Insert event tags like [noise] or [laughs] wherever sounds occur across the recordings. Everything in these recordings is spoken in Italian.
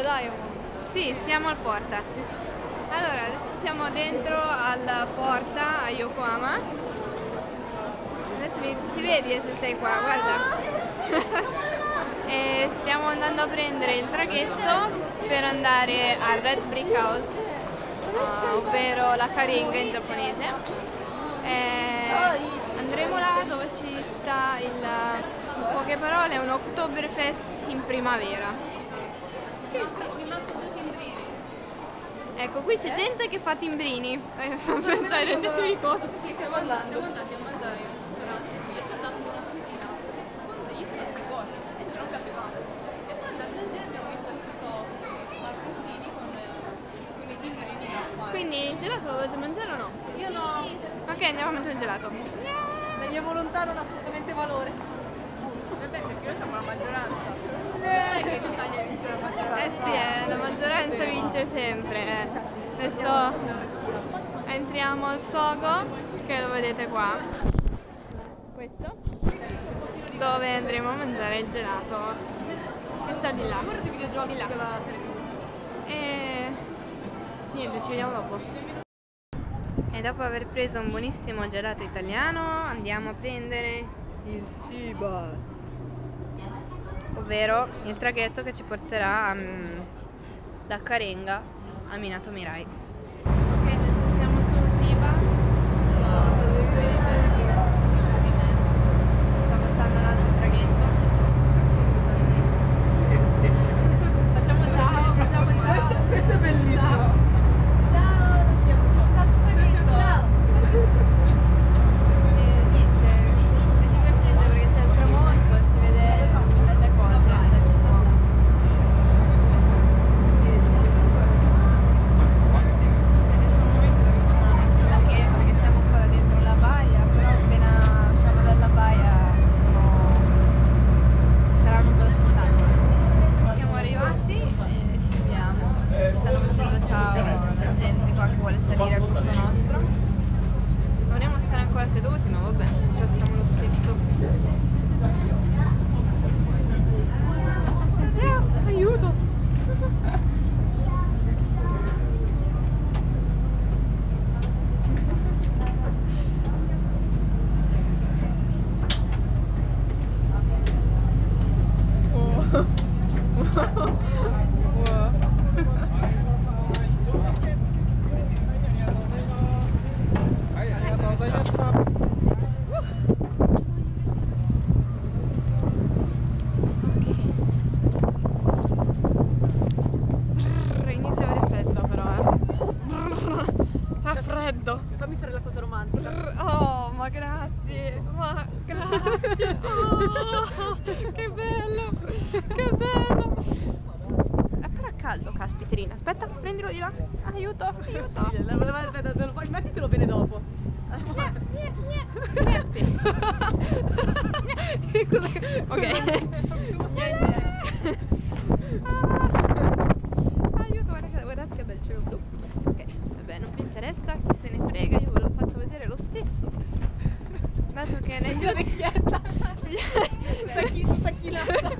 Diamond. Sì, siamo al porta. Allora, adesso siamo dentro al porta a Yokohama. Adesso mi, si vedi se stai qua, guarda. [laughs] e stiamo andando a prendere il traghetto per andare al Red Brick House, uh, ovvero la caringa in giapponese. E andremo là dove ci sta il, in poche parole, un Oktoberfest in primavera. Ecco, qui c'è gente che fa timbrini. Eh, [laughs] cioè, rendetevi conto. Siamo andati, siamo andati a mangiare in un ristorante e ci ha dato una santina con degli spazi buoni e noi non capivamo. E poi andando in giro abbiamo visto che ci sono questi marchettini con, eh, con i timbrini da fare. Quindi il gelato lo volete mangiare o no? Io no, Ok, andiamo a mangiare il gelato. la mia volontà non ha assolutamente valore. Vabbè, perché noi siamo la maggioranza. Sai che in Italia vince la maggioranza. Eh sì, eh, la maggioranza vince sempre. eh. Adesso entriamo al Sogo, che lo vedete qua. Questo. Dove andremo a mangiare il gelato. Che sta di là. Guarda i videogiochi Di là. della serie TV. E niente, ci vediamo dopo. E dopo aver preso un buonissimo gelato italiano andiamo a prendere il Sibas, ovvero il traghetto che ci porterà mm, da Carenga a Minato Mirai. Ok, adesso siamo sul Sibas. Sta passando un altro traghetto. Facciamo ciao, facciamo ciao. Questo è bellissimo. Ciao, ciao traghetto. E niente, è divertente perché c'è il tramonto e si vede belle cose, c'è tipo. Aspetta. Adesso è un momento dove sono non chissà che perché siamo ancora dentro la baia, però appena usciamo dalla baia ci sono. ci saranno un po' di spettacoli. Siamo arrivati e ci vediamo. Ci stanno facendo ciao la gente qua che vuole salire al posto nostro. Dovremmo stare ancora seduti, ma vabbè, ci alziamo lo stesso. Eh, aiuto! Brrr, Inizia a avere freddo però, eh. Fa freddo. Fammi fare la cosa romantica. Oh, ma grazie, ma grazie. [laughs] Oh, che bello, che bello. Eh, però è caldo, caspiterina. Aspetta, prendilo di là. Aiuto, aiuto. Aspetta, te lo mettitelo bene dopo. Gne, gne, gne. [laughs] Grazie. [laughs] Ok. Niente. Ah. Aiuto, guardate, guardate che bel cielo blu. Ok, vabbè, non mi interessa, chi se ne frega, io ve l'ho fatto vedere lo stesso. Dato che negli La ultimi... vecchietta. Stacchi- stacchinata.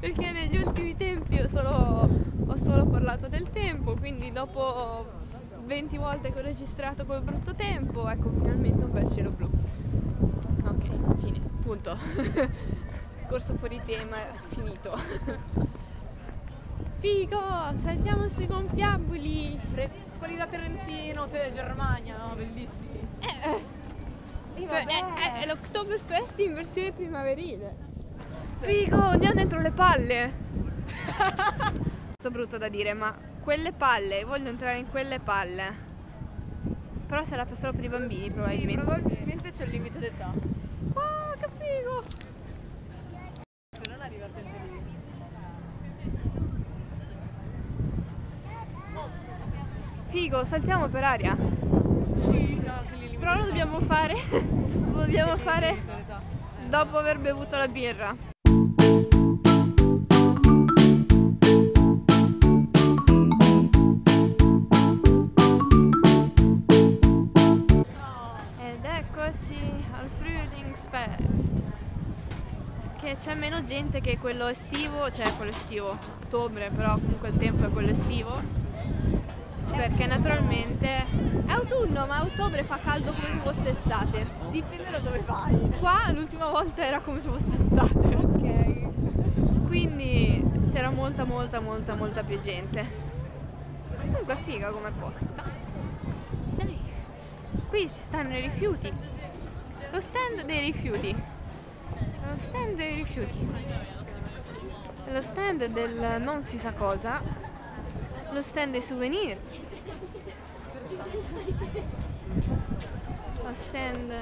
Perché negli ultimi tempi ho solo, ho solo parlato del tempo, quindi dopo 20 volte che ho registrato col brutto tempo, ecco finalmente un bel cielo blu. Ok, fine, punto. [laughs] Corso fuori tema, finito. [laughs] Figo, saltiamo sui gonfiabili. Quelli da Trentino, te, Germania, no? Bellissimi. Eh, è, è- è l'Oktoberfest in versione primaverile. Figo, andiamo dentro le palle. Questo brutto da dire, ma quelle palle, voglio entrare in quelle palle. Però sarà solo per i bambini Sì, probabilmente. probabilmente c'è il limite d'età. Ah, che figo! Se non arriva sempre lì. Figo, saltiamo per aria. Sì, no, Però lo dobbiamo fare. [laughs] Lo dobbiamo fare. Dopo aver bevuto la birra. Ed eccoci al Frühlingsfest. che c'è meno gente che quello estivo, cioè quello estivo, ottobre, però comunque il tempo è quello estivo. Perché naturalmente è autunno, ma a ottobre fa caldo come se fosse estate. Dipende da dove vai. Qua l'ultima volta era come se fosse estate. Ok. Quindi c'era molta molta molta molta più gente. Comunque è figa come posto. Dai. Qui si stanno i rifiuti. Lo stand dei rifiuti. Lo stand dei rifiuti. Lo stand del non si sa cosa. Lo stand dei souvenir. Lo stand.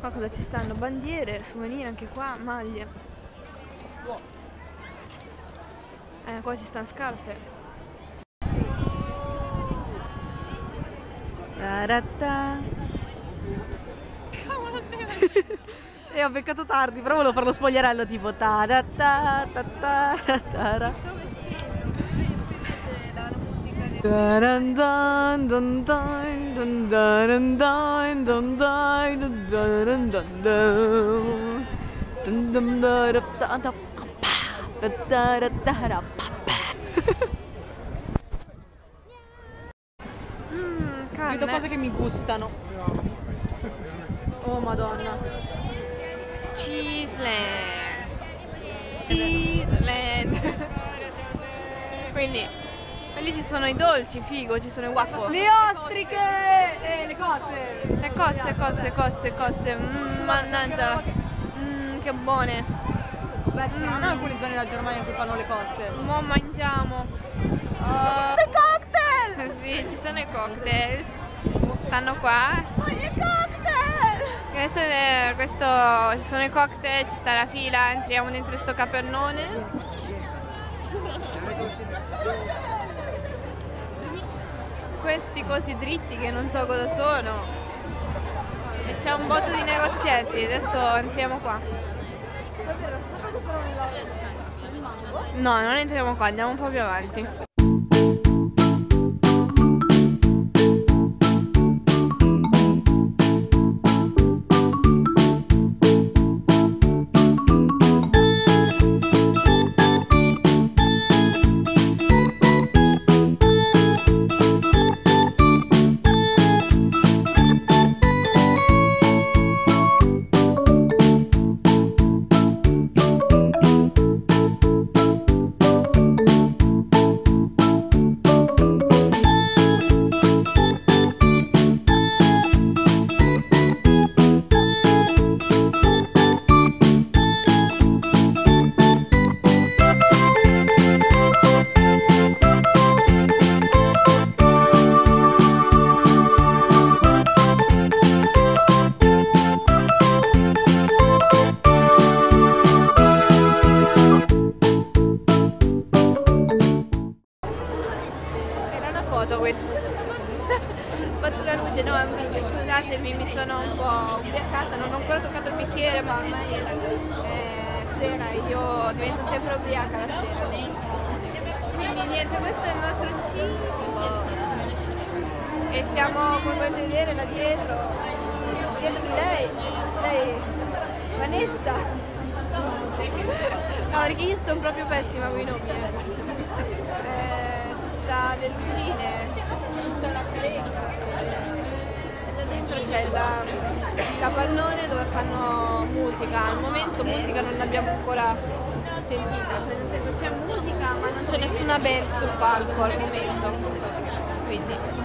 Qua cosa ci stanno? Bandiere, souvenir anche qua, maglie. Eh, qua ci stanno scarpe. [laughs] E ho beccato tardi, però volevo farlo spogliarello tipo tarata, tatara, tara. Sto vestendo, Mmm, carne. Vedo cose che mi gustano. Oh madonna. Cheeseland. Cheeseland. Quindi, lì ci sono i dolci, figo, ci sono i waffle. Le ostriche e le cozze. Le cozze, cozze, cozze, cozze. Mmm, mannaggia. Mmm, che buone. Beh, ci sono alcune zone della Germania in cui fanno le cozze. Mo mangiamo. Le cocktail! [laughs] Sì, ci sono i cocktails. Stanno qua. Voglio cocktail! Adesso eh, questo, ci sono i cocktail, ci sta la fila, entriamo dentro questo capannone. [laughs] Questi cosi dritti che non so cosa sono. E c'è un botto di negozietti, adesso entriamo qua. No, non entriamo qua, andiamo un po' più avanti. Divento sempre ubriaca la sera. Quindi niente, questo è il nostro cibo. E siamo, come potete vedere, là dietro, dietro di lei, lei, Vanessa. No, perché io sono proprio pessima con i nomi. eh. Eh, ci sta le lucine, ci sta la fleca. E là dentro c'è il capannone dove fanno musica. Al momento musica non l'abbiamo ancora sentita, cioè nel senso c'è musica ma non c'è nessuna band sul palco al momento. Quindi.